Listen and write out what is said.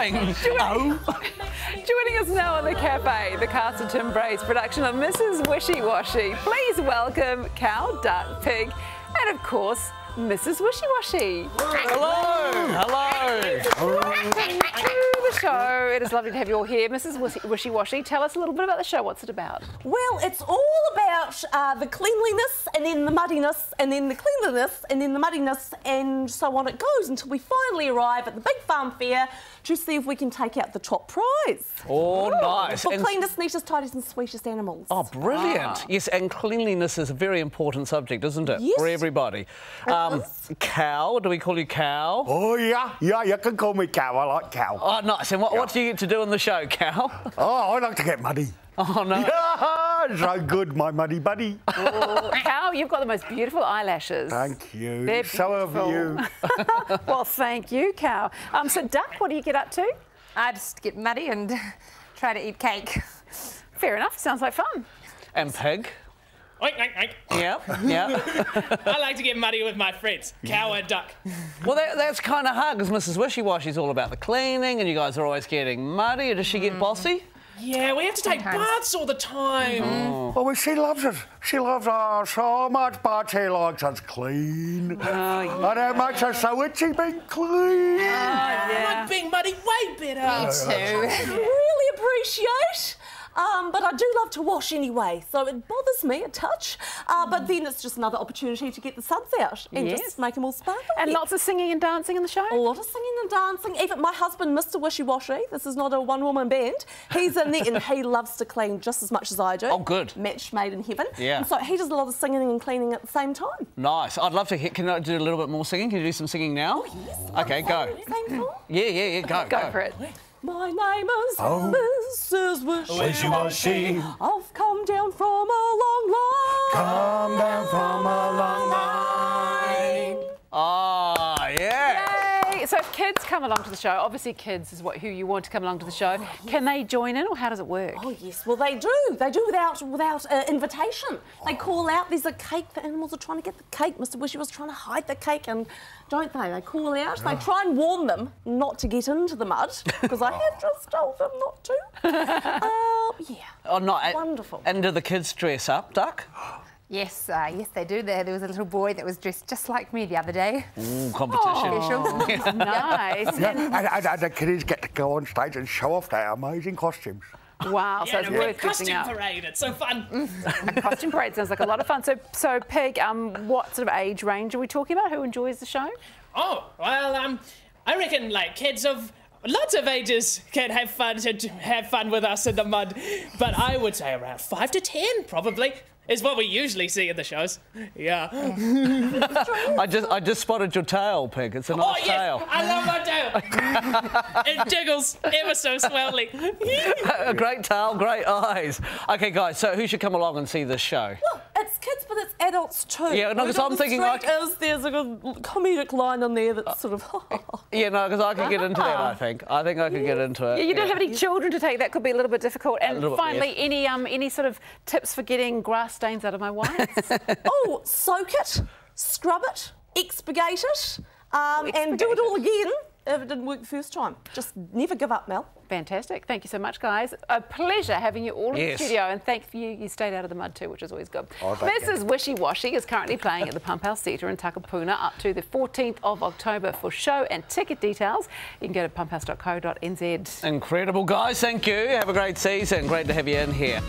trying. oh. Joining us now in the cafe, the cast of Tim Bray's production of Mrs. Wishy Washy. Please welcome Cow, Duck, Pig, and of course, Mrs. Wishy Washy. Hello. Hello. Welcome to the show. It is lovely to have you all here. Mrs. Wishy Washy, tell us a little bit about the show. What's it about? Well, it's all about uh, the cleanliness and then the muddiness and then the cleanliness and then the muddiness and so on it goes until we finally arrive at the big farm fair to see if we can take out the top prize. Oh, nice. For And- cleanest, neatest, tightest and sweetest animals. Oh, brilliant. Yes, and cleanliness is a very important subject, isn't it? Yes. For everybody. Um, cow, do we call you Cow? Oh, yeah, yeah, you can call me Cow. I like Cow. Oh, nice. And what, what do you get to do on the show, Cow? Oh, I like to get muddy. Oh, no. so good, my muddy buddy. Cow, you've got the most beautiful eyelashes. Thank you. They're so have beautiful. you. well, thank you, Cow. Um, so, Duck, what do you get up to? I just get muddy and try to eat cake. Fair enough. Sounds like fun. And Pig? Oink, oink, oink. Yep, yep. I like to get muddy with my friends, cow and duck. well, that, that's kind of hard because Mrs. Wishy Washy's all about the cleaning and you guys are always getting muddy. Or does she get bossy? Yeah, we have to take Sometimes. baths all the time. oh, well, she loves it. She loves us so much, but she likes us clean. And it makes her so itchy being clean. Oh, I like being muddy way better. Too. really appreciate. Um, but I do love to wash anyway, so it bothers me a touch. Uh, but then it's just another opportunity to get the suds out and Yes. just make them all sparkle. And lots of singing and dancing in the show? A lot of singing and dancing. Even my husband, Mr. Wishy Washy, this is not a one woman band, he's in there and he loves to clean just as much as I do. Oh, good. Match made in heaven. Yeah. And so he does a lot of singing and cleaning at the same time. Nice. I'd love to hear. Can I do a little bit more singing? Can you do some singing now? Oh, yes. Okay, go. Same time. Yeah, yeah, yeah, go. Go for it. My name is oh. Mrs. Wishy Wishy washy, I've come down from a long line. come come along to the show, obviously kids is what who you want to come along to the show. Can they join in or how does it work? Oh yes, well they do. They do without without uh, invitation. They call out. There's a cake. The animals are trying to get the cake. Mr. Wishy was trying to hide the cake, and don't they? They call out. They try and warn them not to get into the mud because I have just told them not to. uh, yeah. Oh, no. and- Wonderful. And do the kids dress up, Duck? Yes, uh, yes, they do. There, there was a little boy that was dressed just like me the other day. Ooh, competition. Special. Nice. Yeah, and, and, and the kiddies get to go on stage and show off their amazing costumes. Wow, so it's worth dressing costume up. parade. It's so fun. A costume parade sounds like a lot of fun. So, so Pig, um, what sort of age range are we talking about? Who enjoys the show? Oh, well, um, I reckon like kids of lots of ages can have fun have fun with us in the mud. But I would say around five to ten, probably, is what we usually see in the shows. Yeah. I just, I just spotted your tail, Pig. It's a nice Oh nice yes, tail. I love my tail. it jiggles ever so swellly. A great tail, great eyes. Okay, guys. So who should come along and see this show? Well, it's kids, but it's adults too. Yeah, no, 'cause Right I'm thinking like- is there's a good comedic line on there that's sort of. Yeah, no, because I could get into that. I think. I think I could get into it. Yeah, you don't have any children to take. That could be a little bit difficult. And bit, finally, yes. any um, any sort of tips for getting grass stains out of my whites? oh, soak it, scrub it, expurgate it, um, and do it all again if it didn't work the first time. Just never give up, Mel. Fantastic. Thank you so much, guys. A pleasure having you all in the studio, and thank you. You stayed out of the mud too, which is always good. Oh, thank you. Mrs. Wishy Washy is currently playing at the Pump House Theatre in Takapuna up to the 14th of October. For show and ticket details, you can go to pumphouse.co.nz. Incredible, guys. Thank you. Have a great season. Great to have you in here.